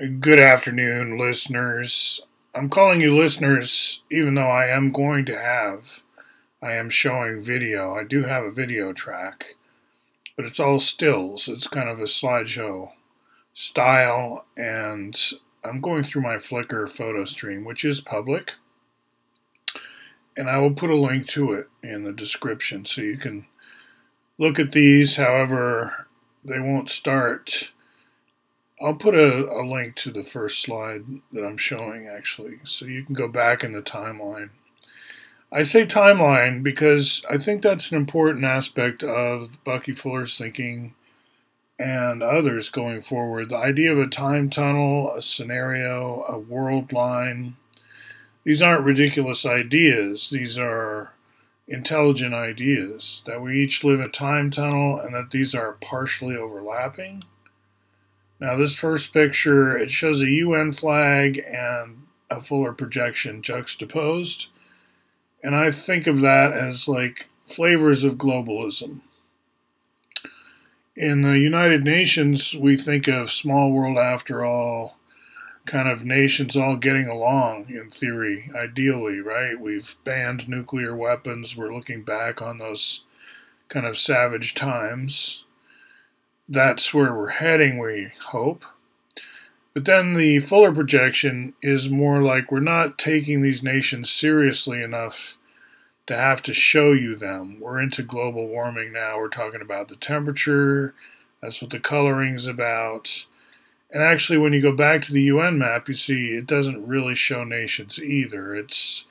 Good afternoon, listeners. I'm calling you listeners even though I am going to have, I am showing video. I do have a video track, but it's all stills. It's kind of a slideshow style, and I'm going through my Flickr photo stream, which is public. And I will put a link to it in the description so you can look at these. However, they won't start I'll put a, a link to the first slide that I'm showing actually, so you can go back in the timeline. I say timeline because I think that's an important aspect of Bucky Fuller's thinking and others going forward. The idea of a time tunnel, a scenario, a world line, these aren't ridiculous ideas. These are intelligent ideas that we each live in a time tunnel and that these are partially overlapping now this first picture, it shows a UN flag and a Fuller projection juxtaposed. And I think of that as like flavors of globalism. In the United Nations, we think of small world after all, kind of nations all getting along in theory, ideally, right? We've banned nuclear weapons. We're looking back on those kind of savage times that's where we're heading, we hope. But then the Fuller projection is more like we're not taking these nations seriously enough to have to show you them. We're into global warming now. We're talking about the temperature. That's what the coloring's about. And actually, when you go back to the UN map, you see it doesn't really show nations either. It's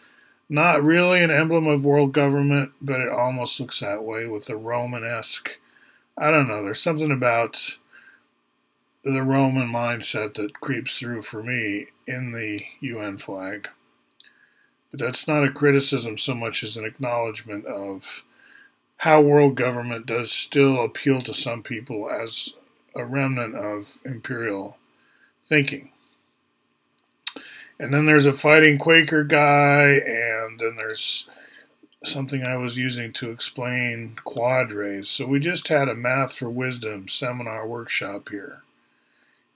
not really an emblem of world government, but it almost looks that way with the Romanesque I don't know. There's something about the Roman mindset that creeps through for me in the UN flag. But that's not a criticism so much as an acknowledgement of how world government does still appeal to some people as a remnant of imperial thinking. And then there's a fighting Quaker guy, and then there's something I was using to explain quad rays. So we just had a Math for Wisdom seminar workshop here,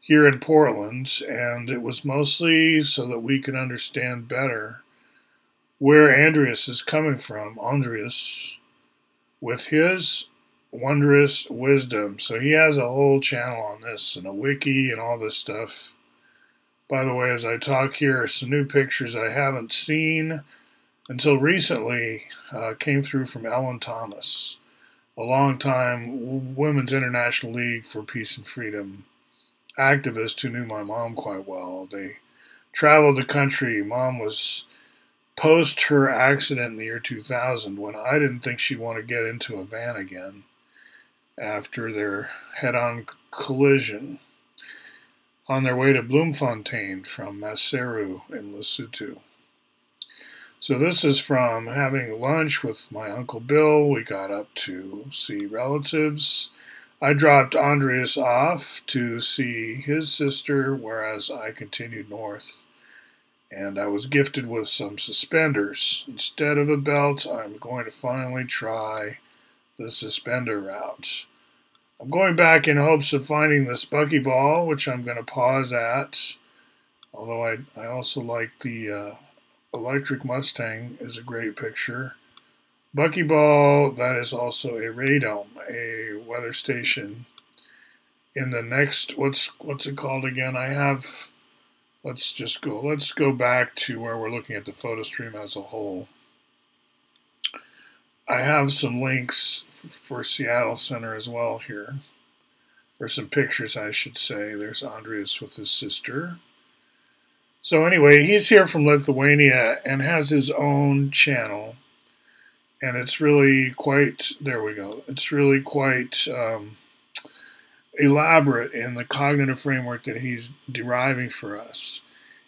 here in Portland, and it was mostly so that we could understand better where Andrius is coming from. Andrius, with his wondrous wisdom. So he has a whole channel on this and a wiki and all this stuff. By the way, as I talk here, some new pictures I haven't seen until recently uh, came through from Ellen Thomas, a long-time Women's International League for Peace and Freedom activist who knew my mom quite well. They traveled the country. Mom was post her accident in the year 2000 when I didn't think she'd want to get into a van again after their head on collision on their way to Bloemfontein from Maseru in Lesotho. So this is from having lunch with my Uncle Bill. We got up to see relatives. I dropped Andrius off to see his sister, whereas I continued north. And I was gifted with some suspenders. Instead of a belt, I'm going to finally try the suspender route. I'm going back in hopes of finding this buckyball, which I'm going to pause at. Although I, I also like the uh, Electric Mustang is a great picture. Buckyball, that is also a radome, a weather station. In the next, what's what's it called again? I have, let's just go, let's go back to where we're looking at the photo stream as a whole. I have some links for Seattle Center as well here, or some pictures, I should say. There's Andrius with his sister. So anyway, he's here from Lithuania and has his own channel, and it's really quite. There we go. It's really quite um, elaborate in the cognitive framework that he's deriving for us.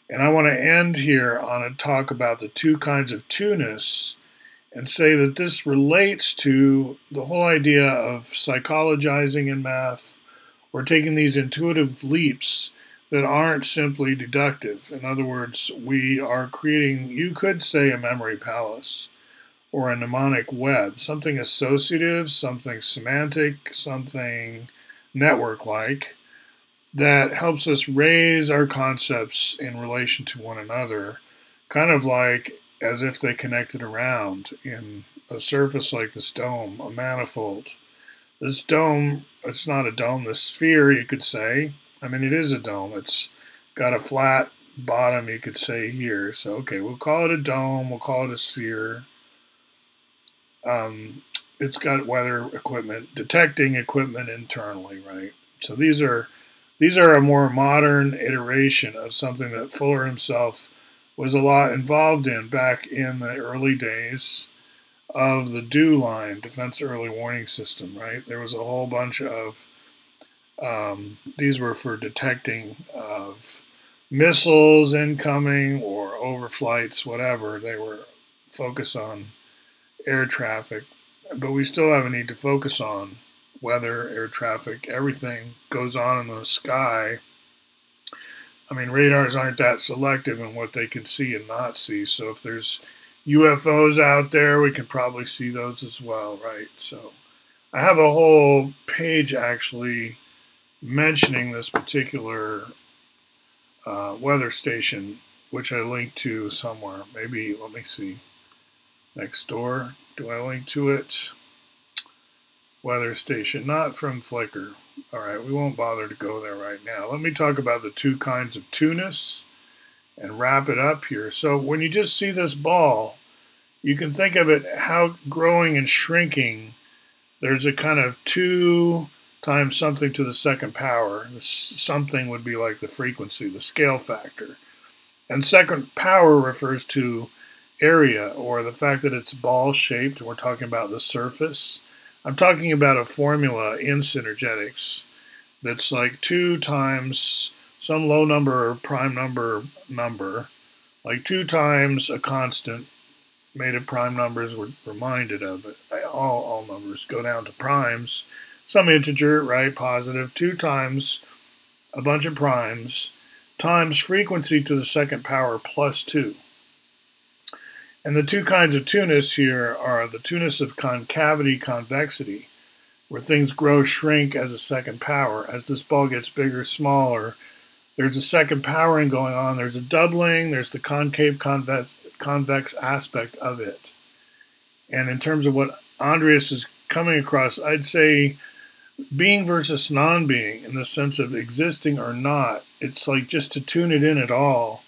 And I want to end here on a talk about the two kinds of two-ness and say that this relates to the whole idea of psychologizing in math or taking these intuitive leaps that aren't simply deductive. In other words, we are creating, you could say, a memory palace or a mnemonic web, something associative, something semantic, something network like that helps us raise our concepts in relation to one another, kind of like as if they connected around in a surface like this dome, a manifold. This dome, it's not a dome, the sphere, you could say. I mean, it is a dome. It's got a flat bottom, you could say here. So, okay, we'll call it a dome, we'll call it a sphere. Um, it's got weather equipment, detecting equipment internally, right? So these are these are a more modern iteration of something that Fuller himself was a lot involved in back in the early days of the DEW line, Defense Early Warning System, right? There was a whole bunch of um, these were for detecting of missiles incoming or overflights, whatever. They were focused on air traffic, but we still have a need to focus on weather, air traffic, everything goes on in the sky. I mean, radars aren't that selective in what they can see and not see. So if there's UFOs out there, we can probably see those as well, right? So I have a whole page actually mentioning this particular uh, weather station, which I linked to somewhere. Maybe, let me see. Next door. Do I link to it? Weather station, not from Flickr. All right, we won't bother to go there right now. Let me talk about the two kinds of two-ness and wrap it up here. So when you just see this ball, you can think of it how growing and shrinking. There's a kind of two times something to the second power. Something would be like the frequency, the scale factor. And second power refers to area or the fact that it's ball shaped. We're talking about the surface. I'm talking about a formula in synergetics that's like two times some low number or prime number number, like two times a constant made of prime numbers. We're reminded of it. All, all numbers go down to primes some integer, right, positive, two times a bunch of primes times frequency to the second power plus 2. And the two kinds of two-ness here are the two-ness of concavity convexity, where things grow, shrink as a second power. As this ball gets bigger, smaller, there's a second powering going on. There's a doubling. There's the concave convex, convex aspect of it. And in terms of what Andrius is coming across, I'd say being versus non-being in the sense of existing or not it's like just to tune it in at all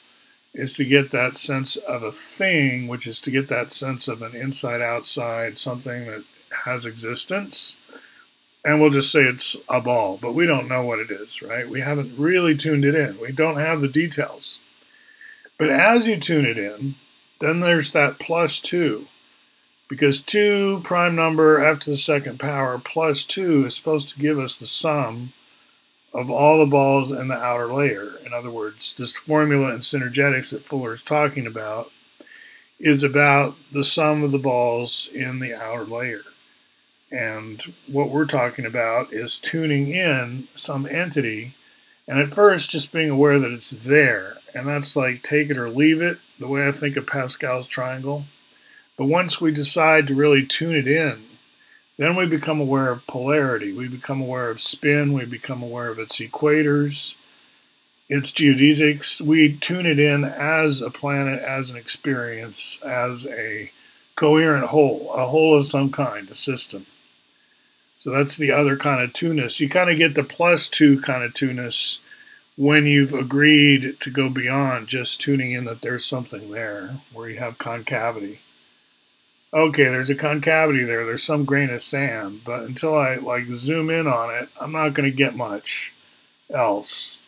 is to get that sense of a thing which is to get that sense of an inside outside something that has existence. And we'll just say it's a ball but we don't know what it is right? We haven't really tuned it in. We don't have the details. But as you tune it in then there's that plus two because 2 prime number after the second power plus 2 is supposed to give us the sum of all the balls in the outer layer. In other words, this formula in synergetics that Fuller is talking about is about the sum of the balls in the outer layer. And what we're talking about is tuning in some entity and at first just being aware that it's there. And that's like take it or leave it, the way I think of Pascal's triangle. But once we decide to really tune it in, then we become aware of polarity. We become aware of spin. We become aware of its equators, its geodesics. We tune it in as a planet, as an experience, as a coherent whole, a whole of some kind, a system. So that's the other kind of two-ness. You kind of get the plus two kind of two-ness when you've agreed to go beyond just tuning in that there's something there, where you have concavity okay, there's a concavity there. There's some grain of sand, but until I like zoom in on it, I'm not going to get much else.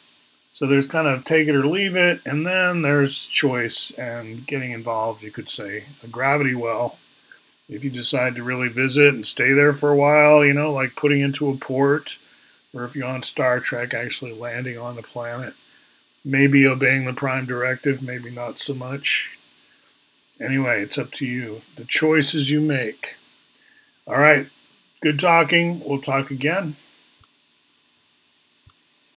So there's kind of take it or leave it, and then there's choice and getting involved, you could say. A gravity well, if you decide to really visit and stay there for a while, you know, like putting into a port, or if you're on Star Trek, actually landing on the planet, maybe obeying the prime directive, maybe not so much. Anyway, it's up to you. The choices you make. All right. Good talking. We'll talk again.